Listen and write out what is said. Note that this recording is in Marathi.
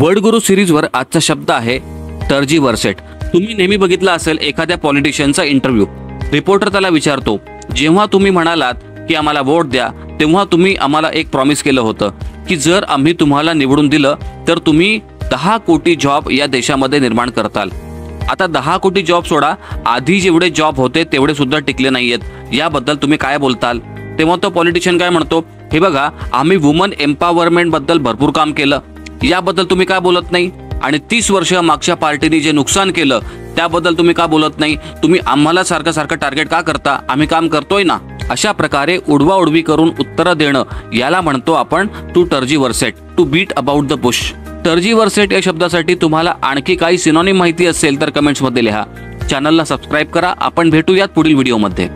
वर्डगुरु सिरीजवर आजचा शब्द आहे टर्जी वर्सेट तुम्ही नेहमी बघितला असेल एखाद्या पॉलिटिशियनचा इंटरव्ह्यू रिपोर्टर त्याला विचारतो जेव्हा तुम्ही म्हणालात की आम्हाला वोट द्या तेव्हा तुम्ही आम्हाला एक प्रॉमिस केलं होतं की जर आम्ही तुम्हाला निवडून दिलं तर तुम्ही दहा कोटी जॉब या देशामध्ये निर्माण करताल. आता दहा कोटी जॉब सोडा आधी जेवढे जॉब होते तेवढे सुद्धा टिकले नाहीयेत. याबद्दल तुम्ही काय बोलताल? तेव्हा तो पॉलिटिशियन काय म्हणतो हे बघा आम्ही वुमन एम्पॉवरमेंटबद्दल भरपूर काम केलं. याबद्दल तुम्ही काय बोलत नाही? आणि तीस वर्ष मागच्या पार्टीने जे नुकसान केलं त्याबद्दल तुम्ही का बोलत नाही? तुम्ही आम्हाला सारखं सारखं टार्गेट का करता? आम्ही काम करतोय ना? अशा प्रकारे उडवा उडवी करून उत्तरं देणं याला म्हणतो आपण to टर्जी वर्सेट to beat about the bush टर्जी वर्सेट या शब्दासाठी तुम्हाला आणखी काही सिनॉनिम माहिती असेल तर कमेंट्समध्ये लिहा. चॅनलला सबस्क्राईब करा आपण भेटूयात पुढील व्हिडिओमध्ये